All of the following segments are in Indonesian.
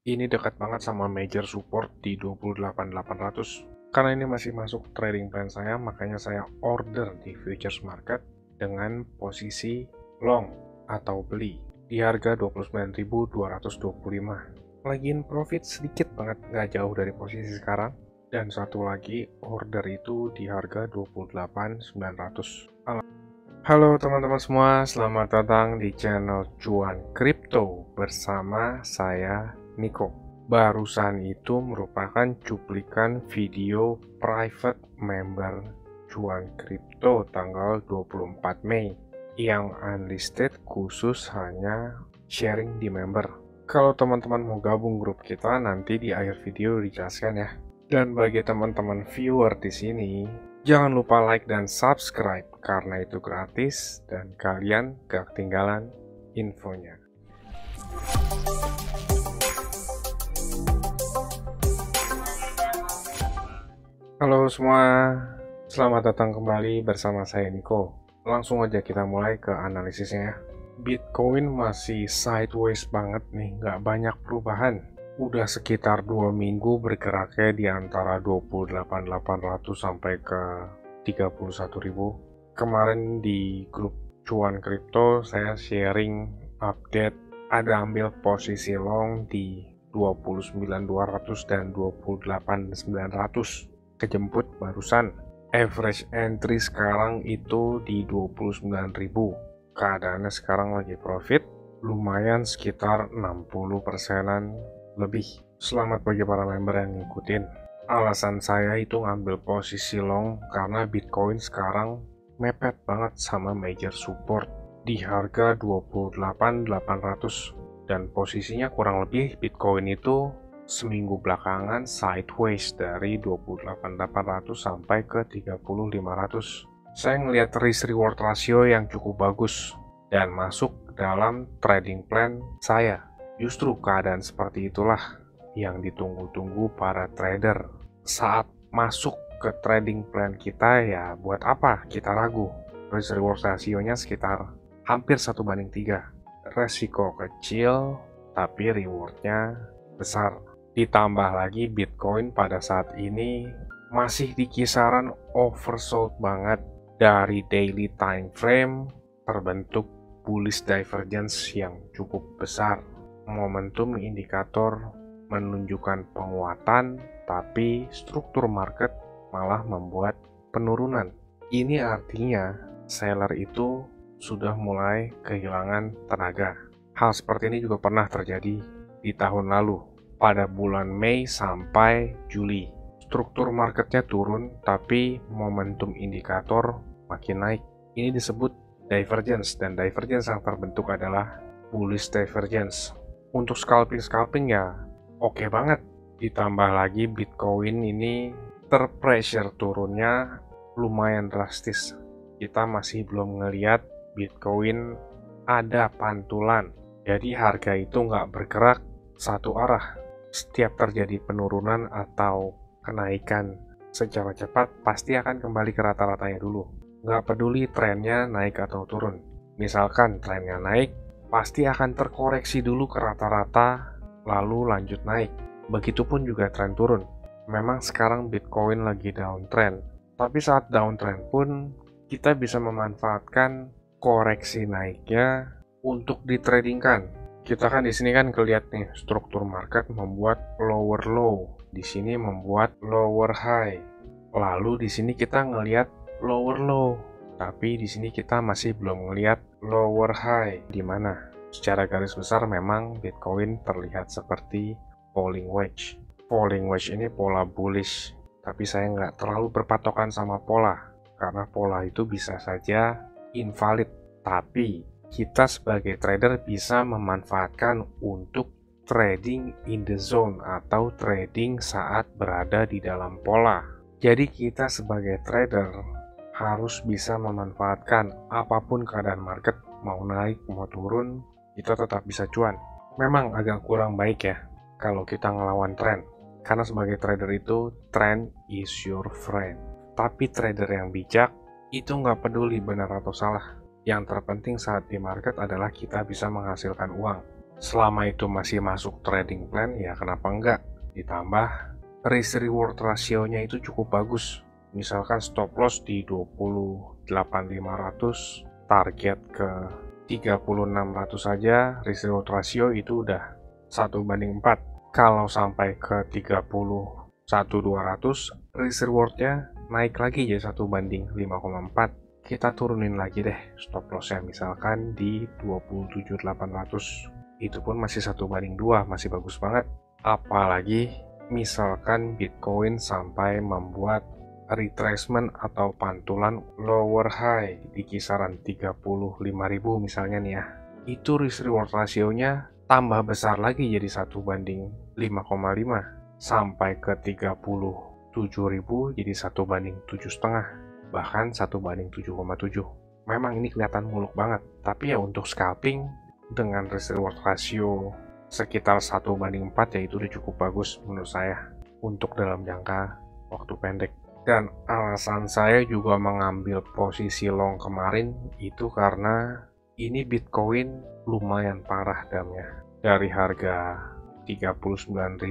Ini dekat banget sama major support di 28800. Karena ini masih masuk trading plan saya, makanya saya order di futures market dengan posisi long atau beli di harga 29.225. Lagiin profit sedikit banget, nggak jauh dari posisi sekarang. Dan satu lagi order itu di harga 28.900. Halo teman-teman semua, selamat datang di channel Cuan Kripto bersama saya Niko. Barusan itu merupakan cuplikan video private member Cuan Kripto tanggal 24 Mei yang unlisted khusus hanya sharing di member. Kalau teman-teman mau gabung grup kita nanti di akhir video dijelaskan ya. Dan bagi teman-teman viewer di sini, jangan lupa like dan subscribe karena itu gratis dan kalian gak ketinggalan infonya. Halo semua, selamat datang kembali bersama saya Niko. Langsung aja kita mulai ke analisisnya ya. Bitcoin masih sideways banget nih, nggak banyak perubahan udah sekitar dua minggu bergeraknya di antara 28.800 sampai ke 31.000 kemarin di grup cuan kripto saya sharing update ada ambil posisi long di 29.200 dan 28.900 kejemput barusan average entry sekarang itu di 29.000 keadaannya sekarang lagi profit lumayan sekitar 60 persenan lebih. Selamat bagi para member yang ngikutin. Alasan saya itu ngambil posisi long karena Bitcoin sekarang mepet banget sama major support di harga 28.800 dan posisinya kurang lebih Bitcoin itu seminggu belakangan sideways dari 28.800 sampai ke 30.500. Saya ngelihat risk reward ratio yang cukup bagus dan masuk dalam trading plan saya Justru keadaan seperti itulah yang ditunggu-tunggu para trader. Saat masuk ke trading plan kita ya buat apa kita ragu. Risk reward rasionya sekitar hampir satu banding tiga. Resiko kecil tapi rewardnya besar. Ditambah lagi Bitcoin pada saat ini masih di kisaran oversold banget dari daily time frame terbentuk bullish divergence yang cukup besar momentum indikator menunjukkan penguatan, tapi struktur market malah membuat penurunan. Ini artinya seller itu sudah mulai kehilangan tenaga. Hal seperti ini juga pernah terjadi di tahun lalu, pada bulan Mei sampai Juli. Struktur marketnya turun, tapi momentum indikator makin naik. Ini disebut divergence, dan divergence yang terbentuk adalah bullish divergence untuk scalping-scalping ya oke okay banget. Ditambah lagi Bitcoin ini terpressure turunnya lumayan drastis. Kita masih belum ngeliat Bitcoin ada pantulan. Jadi harga itu nggak bergerak satu arah. Setiap terjadi penurunan atau kenaikan secara cepat pasti akan kembali ke rata-ratanya dulu. Nggak peduli trennya naik atau turun. Misalkan trennya naik, pasti akan terkoreksi dulu ke rata-rata lalu lanjut naik. Begitupun juga tren turun. Memang sekarang Bitcoin lagi downtrend, tapi saat downtrend pun kita bisa memanfaatkan koreksi naiknya untuk ditradingkan. Kita kan di sini kan kelihat nih struktur market membuat lower low, di sini membuat lower high. Lalu di sini kita ngelihat lower low, tapi di sini kita masih belum ngelihat lower high di mana. Secara garis besar memang Bitcoin terlihat seperti falling wedge. Falling wedge ini pola bullish, tapi saya nggak terlalu berpatokan sama pola, karena pola itu bisa saja invalid. Tapi kita sebagai trader bisa memanfaatkan untuk trading in the zone atau trading saat berada di dalam pola. Jadi kita sebagai trader harus bisa memanfaatkan apa pun keadaan market, mau naik, mau turun, kita tetap bisa cuan. Memang agak kurang baik ya kalau kita ngelawan tren. Karena sebagai trader itu, trend is your friend. Tapi trader yang bijak, itu nggak peduli benar atau salah. Yang terpenting saat di market adalah kita bisa menghasilkan uang. selama itu masih masuk trading plan ya kenapa enggak? Ditambah risk reward rasionya itu cukup bagus. Misalkan stop loss di 28500 target ke 3600 saja risk reward ratio itu udah satu banding 4 kalau sampai ke 31200 risk rewardnya naik lagi jadi satu banding 5,4 kita turunin lagi deh stop lossnya. Misalkan di 27800 itu pun masih satu banding dua masih bagus banget. Apalagi misalkan Bitcoin sampai membuat retracement atau pantulan lower high di kisaran 35.000 misalnya nih ya. Itu risk reward rasionya tambah besar lagi jadi satu banding 5,5 sampai ke 37.000 jadi satu banding tujuh setengah bahkan satu banding 7,7 memang ini kelihatan muluk banget. Tapi ya untuk scalping dengan risk reward ratio sekitar satu banding 4 ya itu udah cukup bagus menurut saya untuk dalam jangka waktu pendek. Dan alasan saya juga mengambil posisi long kemarin itu karena ini Bitcoin lumayan parah damnya. Dari harga 39.000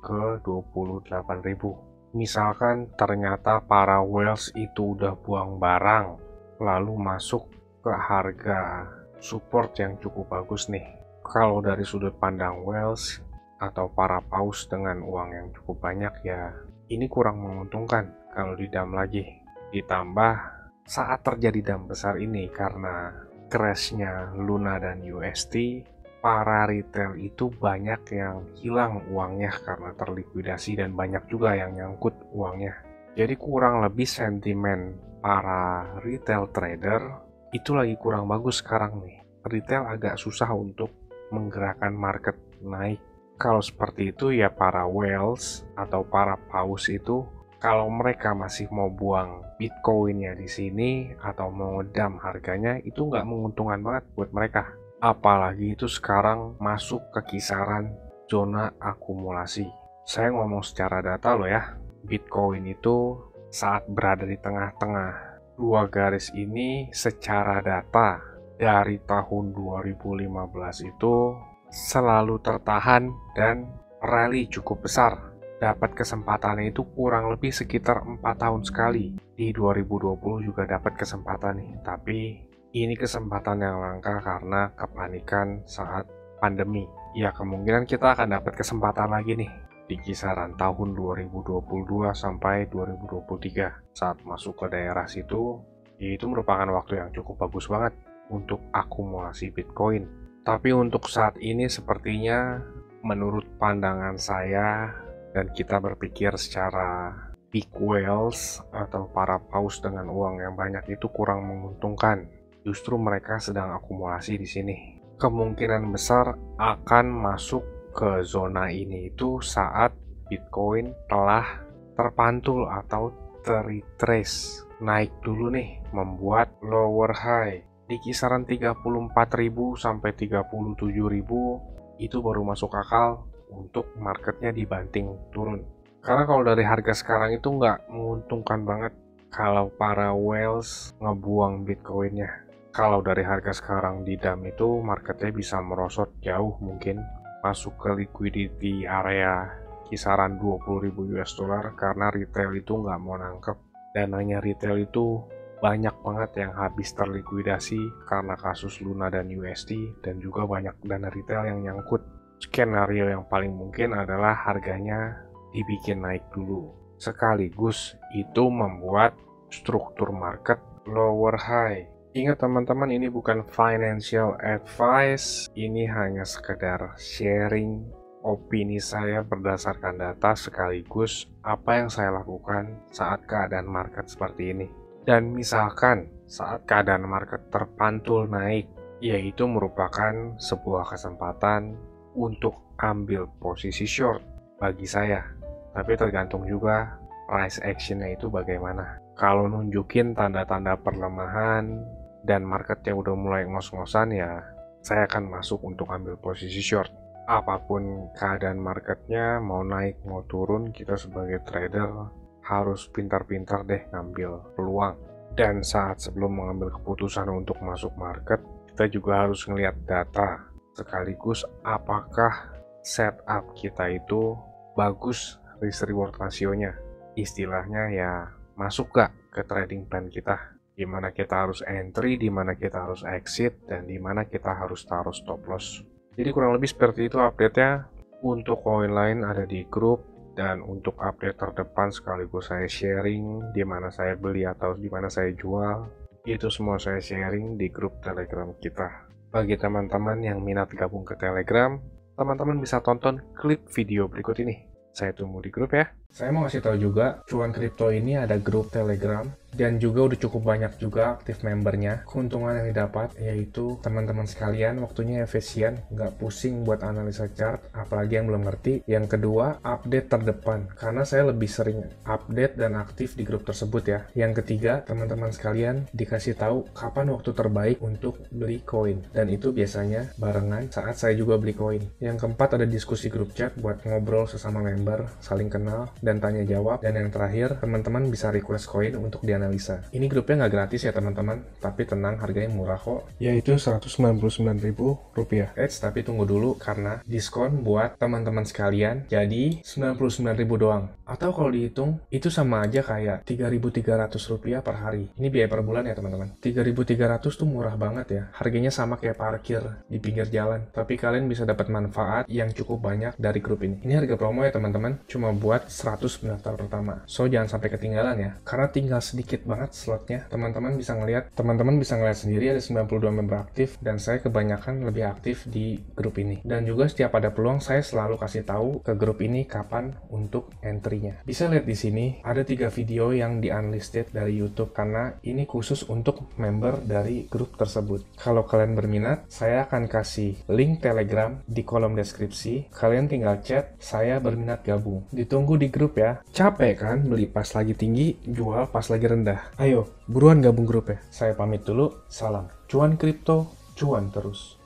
ke 28.000. Misalkan ternyata para whales itu udah buang barang lalu masuk ke harga support yang cukup bagus nih. Kalau dari sudut pandang whales atau para paus dengan uang yang cukup banyak ya ini kurang menguntungkan kalau didam lagi. Ditambah saat terjadi dam besar ini karena crashnya Luna dan UST para retail itu banyak yang hilang uangnya karena terlikuidasi dan banyak juga yang nyangkut uangnya. Jadi kurang lebih sentimen para retail trader itu lagi kurang bagus sekarang nih. Retail agak susah untuk menggerakkan market naik. Kalau seperti itu ya para whales atau para paus itu kalau mereka masih mau buang bitcoinnya di sini atau mau ngedam harganya itu nggak menguntungkan banget buat mereka apalagi itu sekarang masuk ke kisaran zona akumulasi. Saya ngomong secara data loh ya, Bitcoin itu saat berada di tengah-tengah dua garis ini secara data dari tahun 2015 itu selalu tertahan dan rally cukup besar. Dapat kesempatannya itu kurang lebih sekitar 4 tahun sekali. Di 2020 juga dapat kesempatan nih, tapi ini kesempatan yang langka karena kepanikan saat pandemi. Ya kemungkinan kita akan dapat kesempatan lagi nih di kisaran tahun 2022 sampai 2023 saat masuk ke daerah situ itu merupakan waktu yang cukup bagus banget untuk akumulasi Bitcoin. Tapi untuk saat ini sepertinya menurut pandangan saya dan kita berpikir secara big whales atau para paus dengan uang yang banyak itu kurang menguntungkan justru mereka sedang akumulasi di sini. Kemungkinan besar akan masuk ke zona ini itu saat Bitcoin telah terpantul atau terretrace. Naik dulu nih membuat lower high. Di kisaran 34.000 sampai 37.000 itu baru masuk akal untuk marketnya dibanting turun. Karena kalau dari harga sekarang itu nggak menguntungkan banget kalau para whales ngebuang bitcoinnya kalau dari harga sekarang di DAM itu marketnya bisa merosot jauh mungkin. Masuk ke liquidity area kisaran 20.000 US dollar karena retail itu nggak mau nangkep. Dananya retail itu banyak banget yang habis terlikuidasi karena kasus Luna dan USD dan juga banyak dana retail yang nyangkut. Skenario yang paling mungkin adalah harganya dibikin naik dulu. Sekaligus itu membuat struktur market lower high Ingat teman-teman ini bukan financial advice, ini hanya sekedar sharing opini saya berdasarkan data sekaligus apa yang saya lakukan saat keadaan market seperti ini. Dan misalkan saat keadaan market terpantul naik, yaitu merupakan sebuah kesempatan untuk ambil posisi short bagi saya. Tapi tergantung juga price actionnya itu bagaimana. Kalau nunjukin tanda-tanda perlemahan, dan marketnya udah mulai ngos-ngosan ya saya akan masuk untuk ambil posisi short apa pun keadaan marketnya mau naik mau turun kita sebagai trader harus pintar-pintar deh ngambil peluang dan saat sebelum mengambil keputusan untuk masuk market kita juga harus ngelihat data sekaligus apakah setup kita itu bagus risk reward rasionya. Istilahnya ya masuk gak ke trading plan kita? Di mana kita harus entry, di mana kita harus exit, dan di mana kita harus taruh stop loss. Jadi kurang lebih seperti itu update-nya. Untuk koin lain ada di grup dan untuk update terdepan sekaligus saya sharing di mana saya beli atau di mana saya jual itu semua saya sharing di grup telegram kita bagi teman-teman yang minat gabung ke telegram teman-teman bisa tonton klip video berikut ini saya tunggu di grup ya saya mau kasih tahu juga, cuan kripto ini ada grup Telegram dan juga udah cukup banyak juga aktif membernya. Keuntungan yang didapat yaitu teman-teman sekalian waktunya efisien, nggak pusing buat analisa chart, apalagi yang belum ngerti. Yang kedua, update terdepan, karena saya lebih sering update dan aktif di grup tersebut ya. Yang ketiga, teman-teman sekalian dikasih tahu kapan waktu terbaik untuk beli koin, dan itu biasanya barengan saat saya juga beli koin. Yang keempat ada diskusi grup chat buat ngobrol sesama member, saling kenal, dan tanya jawab. Dan yang terakhir, teman-teman bisa request koin untuk dianalisa. Ini grupnya nggak gratis ya teman-teman, tapi tenang harganya murah kok. Yaitu Rp199.000. Eits, tapi tunggu dulu karena diskon buat teman-teman sekalian jadi Rp99.000 doang. Atau kalau dihitung, itu sama aja kayak Rp3.300 per hari. Ini biaya per bulan ya teman-teman. Rp3.300 tuh murah banget ya. Harganya sama kayak parkir di pinggir jalan. Tapi kalian bisa dapat manfaat yang cukup banyak dari grup ini. Ini harga promo ya teman-teman. Cuma buat 100 pendaftar pertama. So jangan sampai ketinggalan ya. Karena tinggal sedikit banget slotnya. Teman-teman bisa ngeliat, teman-teman bisa ngeliat sendiri ada 92 member aktif dan saya kebanyakan lebih aktif di grup ini. Dan juga setiap ada peluang saya selalu kasih tahu ke grup ini kapan untuk entry-nya. Bisa lihat di sini ada tiga video yang di unlisted dari YouTube karena ini khusus untuk member dari grup tersebut. Kalau kalian berminat, saya akan kasih link Telegram di kolom deskripsi. Kalian tinggal chat, saya berminat gabung. Ditunggu di grup grup ya. Capek kan beli pas lagi tinggi, jual pas lagi rendah. Ayo, buruan gabung grup ya. Saya pamit dulu, salam. Cuan kripto, cuan terus.